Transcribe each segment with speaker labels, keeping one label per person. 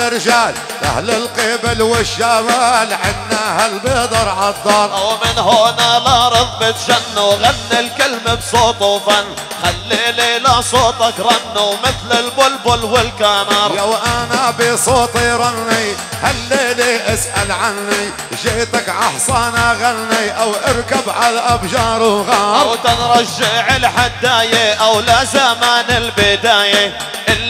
Speaker 1: الرجال أهل القبل والشمال عنا هالبدر عالدار
Speaker 2: ومن هنا الأرض بتجن وغني الكلمة بصوت وفن خلي لي صوتك رن ومثل البلبل والكنار.
Speaker 1: يا وأنا بصوتي رني هالليلة أسأل عني. جيتك عحصان أغني أو أركب على ابجار وغار.
Speaker 2: أو تنرجع الحداية أو لزمان البداية.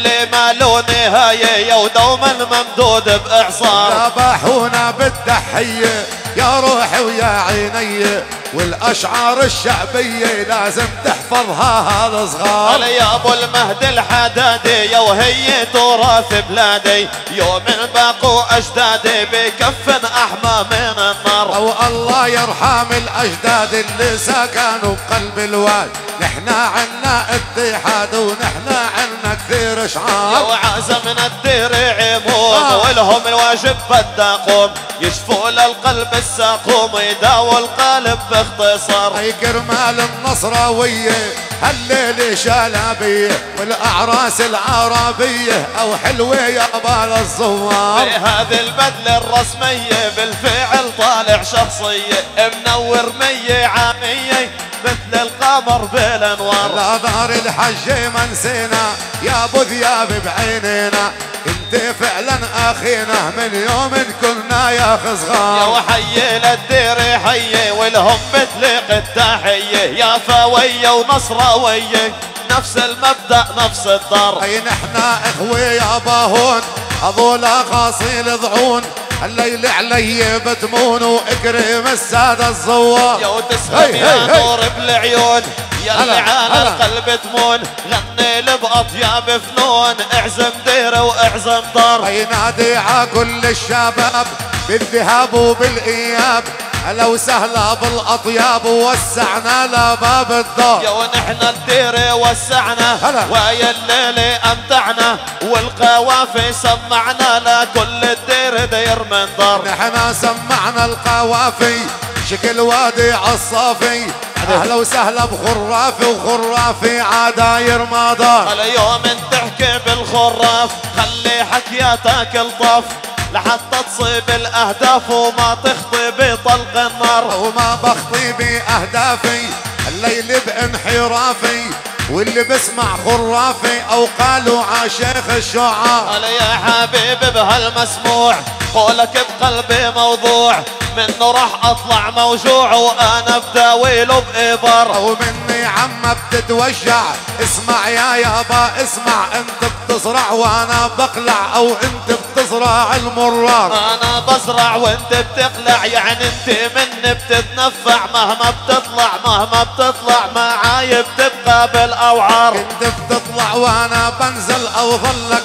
Speaker 2: اللي ما له نهاية يا ودوما ممدود بإعصار.
Speaker 1: ذبحونا بالتحية يا روحي ويا عيني والأشعار الشعبية لازم تحفظها هذا صغار.
Speaker 2: قال يا أبو المهد الحدادي يا وهي تراث بلادي يوم باقوا أجدادي بكفن أحمى من النار.
Speaker 1: أو الله يرحم الأجداد اللي سكنوا بقلب الواد. نحنا عنا اتحاد ونحنا عنا كثير
Speaker 2: يا
Speaker 1: اشعار
Speaker 2: وعازمنا الدير عموم
Speaker 1: آه.
Speaker 2: ولهم الواجب بدا قوم يشفوا للقلب السقوم يداووا القلب باختصار.
Speaker 1: أي كرمال النصراوية هالليلة شلابية والأعراس العربية أو حلوة يا بال الزوار.
Speaker 2: بهذه البدلة الرسمية بالفعل طالع شخصية منور مية عامية. مثل القمر بالأنوار.
Speaker 1: لا دار الحج ما نسينا يا ابو ذياب بعينينا انت فعلا أخينا من يوم كنا يا
Speaker 2: يا
Speaker 1: خصغار
Speaker 2: وحي للدير حي والهم بتليق التحية يا فوية ونصراوية نفس المبدأ نفس الدار.
Speaker 1: أي نحنا إخوي يا باهون هذول غاصيل ضعون الليل علي بتمون واكرم السادة الزوار
Speaker 2: يا وتسهم يا. نور بالعيون. يا اللي على. القلب تمون. غني باطياب فنون. اعزم ديره واعزم دار
Speaker 1: اي نادي ع كل الشباب بالذهاب وبالإياب. هلا وسهلا بالأطياب ووسعنا لباب
Speaker 2: يا
Speaker 1: الدار
Speaker 2: ونحن الدير وسعنا.
Speaker 1: هلا.
Speaker 2: ويا الليل أمتعنا. والقوافي سمعنا لكل الدير. دار
Speaker 1: نحنا سمعنا القوافي شكل وادي عالصافي. أهلا وسهلا بخرافي وخرافي عداير ما دار
Speaker 2: على يوم تحكي بالخراف خلي حكياتك الطف. لحتى تصيب الأهداف وما تخطي بطلق النار.
Speaker 1: وما بخطي بأهدافي الليل بانحرافي. واللي بسمع خرافي أو قالوا عاشيخ الشعار
Speaker 2: يا حبيبي بهالمسموع قولك بقلبي موضوع منه راح أطلع موجوع وأنا بداويله بإبر.
Speaker 1: ومني عم بتتوجع اسمع يا يابا اسمع أنت بتزرع وأنا بقلع أو أنت بتزرع المرار
Speaker 2: أنا بزرع وأنت بتقلع يعني أنت مني بتتنفع. مهما بتطلع مهما بتطلع معاي بتبقى بالاوعار
Speaker 1: أنت بتطلع وأنا بنزل أو ظلك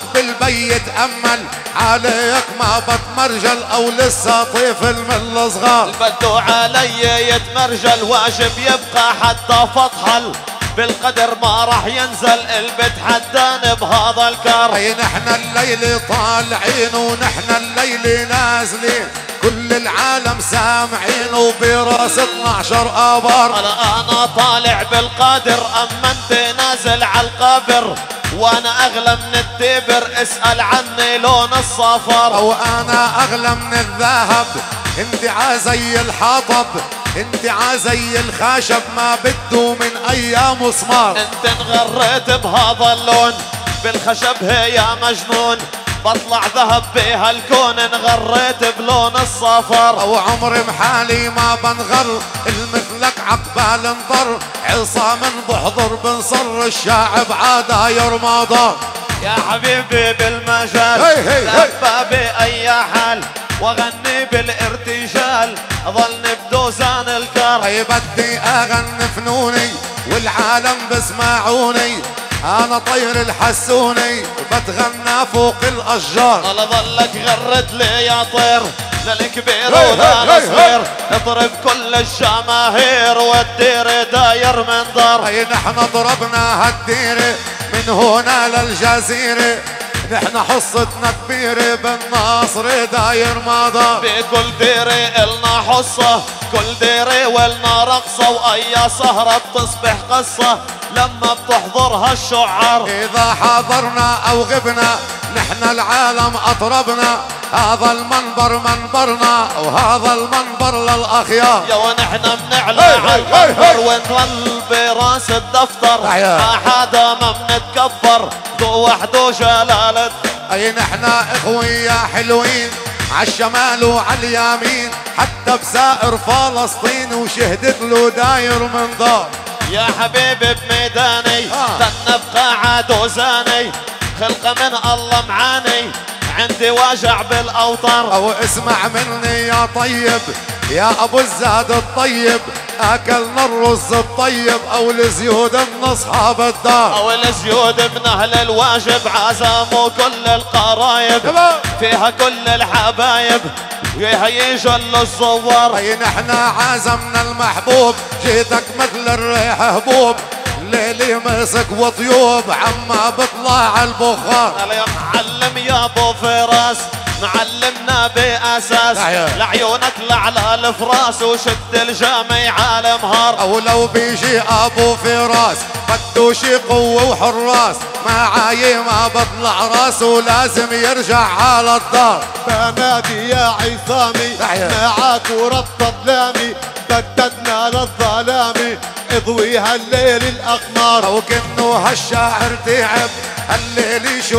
Speaker 1: امل عليك ما بتمرجل أو لسه طفل من الصغار
Speaker 2: بدو علي يتمرجل واجب يبقى حتى فطحل بالقدر ما راح ينزل البت حدان بهذا الكار
Speaker 1: أي نحن الليل طالعين ونحن الليل نازلين. كل العالم سامعين وبراس 12 آبار.
Speaker 2: أنا أنا طالع بالقادر أما أنت نازل على القبر. وأنا اغلى من التبر اسأل عني لون الصفر.
Speaker 1: أو أنا اغلى من الذهب انت عزي الحطب انت عزي الخشب ما بده من اي مسمار
Speaker 2: انت انغريت بهذا اللون بالخشب هي يا مجنون. بطلع ذهب بهالكون انغريت بلون الصفر.
Speaker 1: أو عمري محالي ما بنغر عقبال انطر عصام بحضر بنصر الشعب عداير ما ضر.
Speaker 2: يا حبيبي بالمجال. لفة بأي حال واغني بالارتجال ظلني بدوزان الكار.
Speaker 1: بدي أغني فنوني والعالم بسمعوني أنا طير الحسوني بتغنى فوق الأشجار.
Speaker 2: ولا ظلك غرد لي يا طير. ولا
Speaker 1: هي هي.
Speaker 2: الصغير اضرب كل الجماهير والدير داير من دار
Speaker 1: هي نحن ضربنا هالديرة من هنا للجزيرة. نحن حصتنا كبيرة بالناصر داير ما ضار
Speaker 2: بكل ديري إلنا حصة كل ديري ولنا رقصة وأي سهرة بتصبح قصة. لما بتحضرها الشعار
Speaker 1: إذا حضرنا أو غبنا نحن العالم أطربنا. هذا المنبر منبرنا وهذا المنبر للأخيار.
Speaker 2: يا ونحن بنعلى على
Speaker 1: هي
Speaker 2: المنبر. ونظل براس الدفتر. ما حدا ما بنتكبر. ذو وحده جلالة
Speaker 1: أي نحن إخوي يا حلوين عالشمال وعاليمين حتى بسائر فلسطين وشهدت له داير من دار.
Speaker 2: يا حبيبي بميداني
Speaker 1: آه.
Speaker 2: تنب قاعد وزاني. خلقة من الله معاني. عندي وجع بالاوتار
Speaker 1: أو اسمع مني يا طيب يا أبو الزاد الطيب اكلنا الرز الطيب أو الزيود من أصحاب الدار.
Speaker 2: أو الزيود من أهل الواجب عزموا كل القرايب. فيها كل الحبايب يجل الزوار.
Speaker 1: أي نحن عازمنا المحبوب جيتك مثل الريح هبوب. ليلي مسك وطيوب عما بطلع البخار.
Speaker 2: معلم يا أبو فراس معلمنا
Speaker 1: بأساس.
Speaker 2: لعيونك لعلى الفراس وشد الجامع على مهار.
Speaker 1: أو لو بيجي أبو فراس بده شي قوة وحراس. معاي ما بطلع راسه لازم يرجع على الدار.
Speaker 3: بنادي يا عصامي. معاك وربط ظلامي بددنا للظلامي اضوي هالليل الأقمار.
Speaker 1: أو كنه هالشاعر تعب الليل شو